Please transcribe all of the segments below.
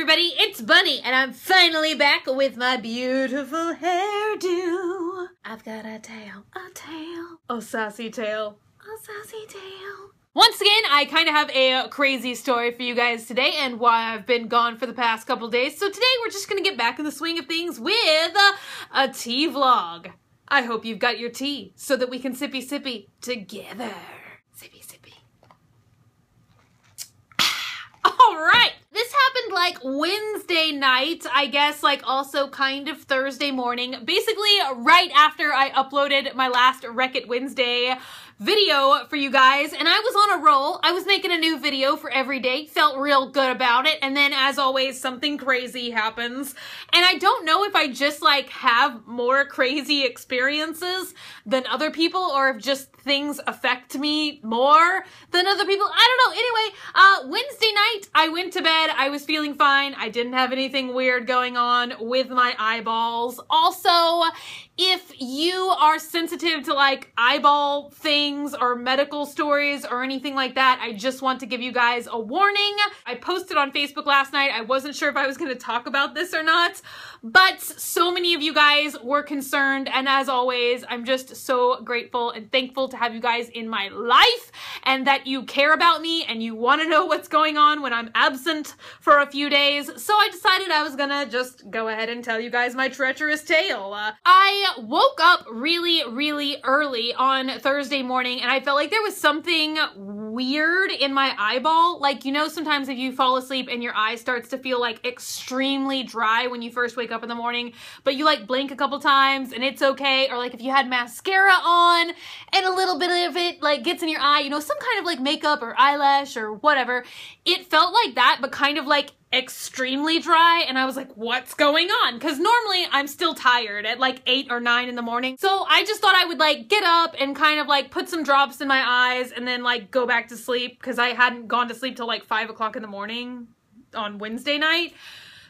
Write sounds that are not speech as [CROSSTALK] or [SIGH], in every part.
everybody, it's Bunny, and I'm finally back with my beautiful hairdo. I've got a tail, a tail, a sassy tail, a sassy tail. Once again, I kind of have a crazy story for you guys today and why I've been gone for the past couple days. So today we're just gonna get back in the swing of things with a tea vlog. I hope you've got your tea so that we can sippy sippy together. Sippy sippy. Ah, all right. Happened like Wednesday night, I guess, like also kind of Thursday morning. Basically, right after I uploaded my last Wreck It Wednesday video for you guys and I was on a roll. I was making a new video for every day, felt real good about it. And then as always, something crazy happens. And I don't know if I just like have more crazy experiences than other people or if just things affect me more than other people. I don't know. Anyway, uh, Wednesday night, I went to bed. I was feeling fine. I didn't have anything weird going on with my eyeballs. Also, if you are sensitive to like eyeball things or medical stories or anything like that, I just want to give you guys a warning. I posted on Facebook last night. I wasn't sure if I was going to talk about this or not, but so many of you guys were concerned. And as always, I'm just so grateful and thankful to have you guys in my life and that you care about me and you want to know what's going on when I'm absent for a few days. So I decided I was going to just go ahead and tell you guys my treacherous tale. Uh, I woke up really, really early on Thursday morning and I felt like there was something weird in my eyeball. Like, you know, sometimes if you fall asleep and your eye starts to feel like extremely dry when you first wake up in the morning, but you like blink a couple times and it's okay. Or like if you had mascara on and a little bit of it like gets in your eye, you know, some kind of like makeup or eyelash or whatever. It felt like that, but kind of like extremely dry and I was like, what's going on? Because normally I'm still tired at like 8 or 9 in the morning. So I just thought I would like get up and kind of like put some drops in my eyes and then like go back to sleep because I hadn't gone to sleep till like 5 o'clock in the morning on Wednesday night.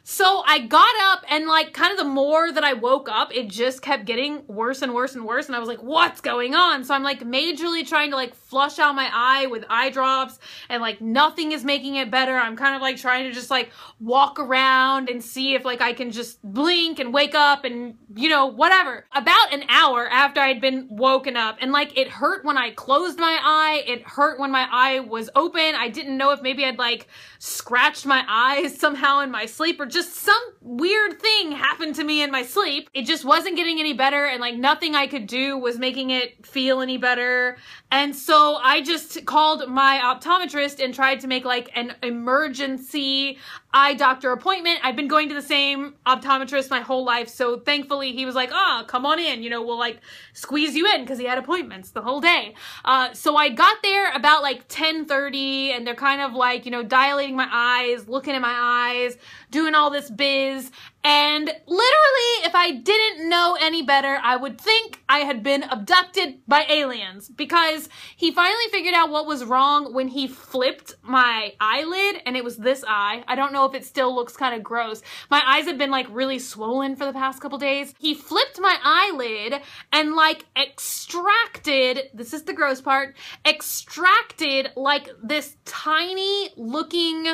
So I got up and like kind of the more that I woke up, it just kept getting worse and worse and worse. And I was like, what's going on? So I'm like majorly trying to like flush out my eye with eye drops and like nothing is making it better. I'm kind of like trying to just like walk around and see if like I can just blink and wake up and you know, whatever. About an hour after I'd been woken up and like it hurt when I closed my eye. It hurt when my eye was open. I didn't know if maybe I'd like scratched my [LAUGHS] eyes somehow in my sleep or just some weird thing happened to me in my sleep. It just wasn't getting any better and like nothing I could do was making it feel any better. And so I just called my optometrist and tried to make like an emergency eye doctor appointment. I've been going to the same optometrist my whole life. So thankfully he was like, ah, oh, come on in. You know, we'll like squeeze you in because he had appointments the whole day. Uh, so I got there about like 1030 and they're kind of like, you know, dilating my eyes, looking at my eyes, doing all this biz. And literally, if I didn't know any better, I would think I had been abducted by aliens because he finally figured out what was wrong when he flipped my eyelid and it was this eye. I don't know if it still looks kind of gross. My eyes have been like really swollen for the past couple days. He flipped my eyelid and like extracted, this is the gross part, extracted like this tiny looking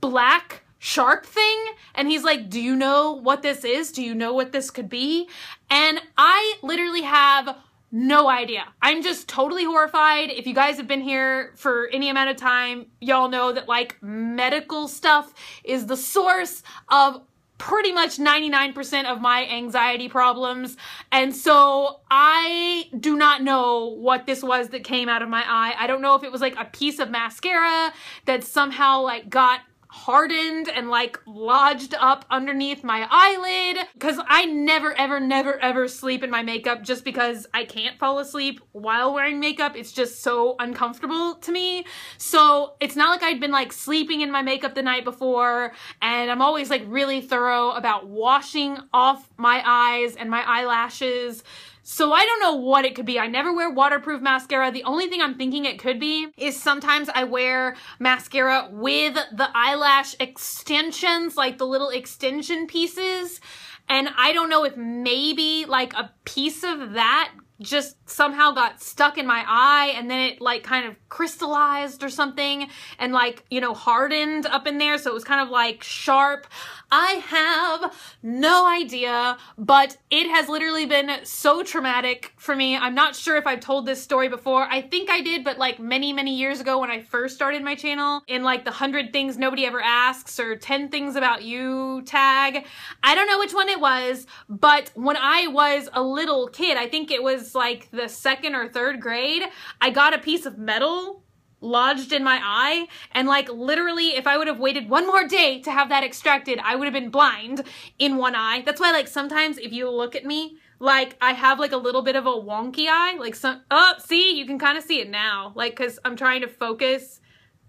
black shark thing and he's like do you know what this is do you know what this could be and i literally have no idea i'm just totally horrified if you guys have been here for any amount of time y'all know that like medical stuff is the source of pretty much 99% of my anxiety problems. And so I do not know what this was that came out of my eye. I don't know if it was like a piece of mascara that somehow like got hardened and like lodged up underneath my eyelid because I never ever never ever sleep in my makeup just because I can't fall asleep while wearing makeup. It's just so uncomfortable to me. So it's not like I'd been like sleeping in my makeup the night before and I'm always like really thorough about washing off my eyes and my eyelashes so I don't know what it could be. I never wear waterproof mascara. The only thing I'm thinking it could be is sometimes I wear mascara with the eyelash extensions, like the little extension pieces. And I don't know if maybe like a piece of that just somehow got stuck in my eye and then it like kind of crystallized or something and like, you know, hardened up in there. So it was kind of like sharp. I have no idea, but it has literally been so traumatic for me. I'm not sure if I've told this story before. I think I did, but like many, many years ago when I first started my channel in like the 100 things nobody ever asks or 10 things about you tag. I don't know which one it was, but when I was a little kid, I think it was like the second or third grade, I got a piece of metal lodged in my eye and like literally if I would have waited one more day to have that extracted I would have been blind in one eye. That's why like sometimes if you look at me like I have like a little bit of a wonky eye like some oh see you can kind of see it now like because I'm trying to focus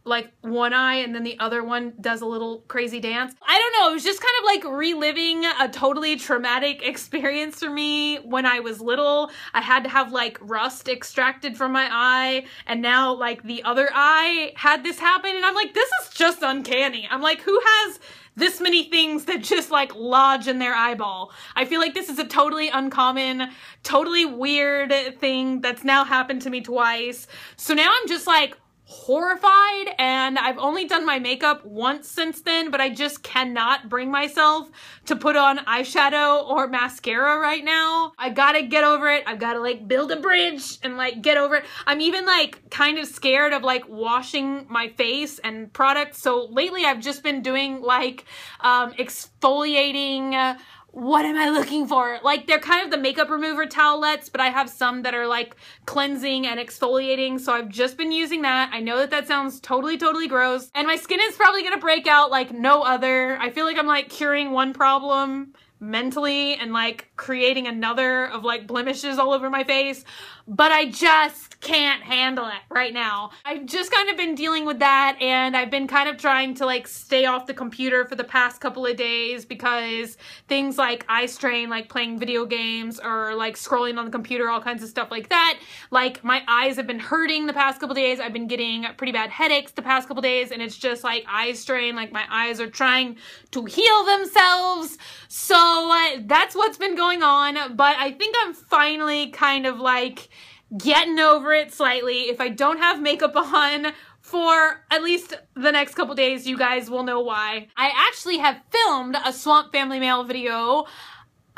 like one eye and then the other one does a little crazy dance. I don't know, it was just kind of like reliving a totally traumatic experience for me when I was little. I had to have like rust extracted from my eye and now like the other eye had this happen and I'm like, this is just uncanny. I'm like, who has this many things that just like lodge in their eyeball. I feel like this is a totally uncommon, totally weird thing that's now happened to me twice. So now I'm just like, horrified and I've only done my makeup once since then but I just cannot bring myself to put on eyeshadow or mascara right now. I gotta get over it. I've gotta like build a bridge and like get over it. I'm even like kind of scared of like washing my face and products so lately I've just been doing like um, exfoliating what am I looking for? Like they're kind of the makeup remover towelettes, but I have some that are like cleansing and exfoliating. So I've just been using that. I know that that sounds totally, totally gross. And my skin is probably gonna break out like no other. I feel like I'm like curing one problem mentally and like creating another of like blemishes all over my face but I just can't handle it right now. I've just kind of been dealing with that and I've been kind of trying to like stay off the computer for the past couple of days because things like eye strain, like playing video games or like scrolling on the computer, all kinds of stuff like that. Like my eyes have been hurting the past couple days. I've been getting pretty bad headaches the past couple days and it's just like eye strain, like my eyes are trying to heal themselves. So uh, that's what's been going on, but I think I'm finally kind of like getting over it slightly. If I don't have makeup on for at least the next couple days, you guys will know why. I actually have filmed a Swamp Family Mail video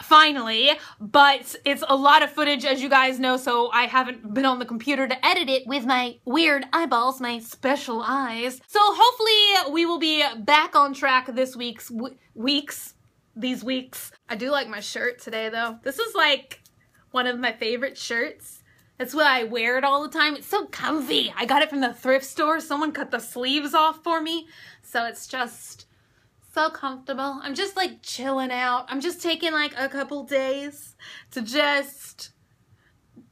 finally, but it's a lot of footage as you guys know, so I haven't been on the computer to edit it with my weird eyeballs, my special eyes. So hopefully we will be back on track this week's weeks, these weeks. I do like my shirt today though. This is like one of my favorite shirts that's why I wear it all the time. It's so comfy. I got it from the thrift store. Someone cut the sleeves off for me. So it's just so comfortable. I'm just like chilling out. I'm just taking like a couple days to just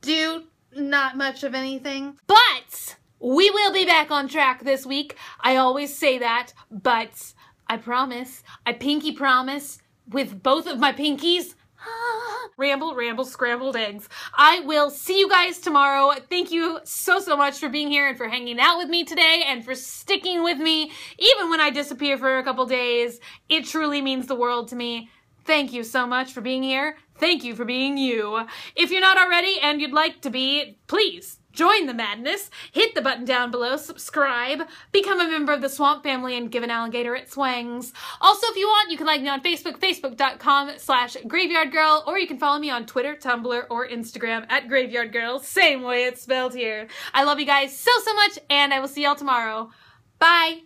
do not much of anything. But we will be back on track this week. I always say that, but I promise, I pinky promise with both of my pinkies, [GASPS] ramble, ramble, scrambled eggs. I will see you guys tomorrow. Thank you so, so much for being here and for hanging out with me today and for sticking with me even when I disappear for a couple days. It truly means the world to me. Thank you so much for being here. Thank you for being you. If you're not already and you'd like to be, please join the madness, hit the button down below, subscribe, become a member of the Swamp family, and give an alligator its swangs. Also, if you want, you can like me on Facebook, facebook.com slash graveyardgirl, or you can follow me on Twitter, Tumblr, or Instagram at graveyardgirl, same way it's spelled here. I love you guys so, so much, and I will see y'all tomorrow. Bye!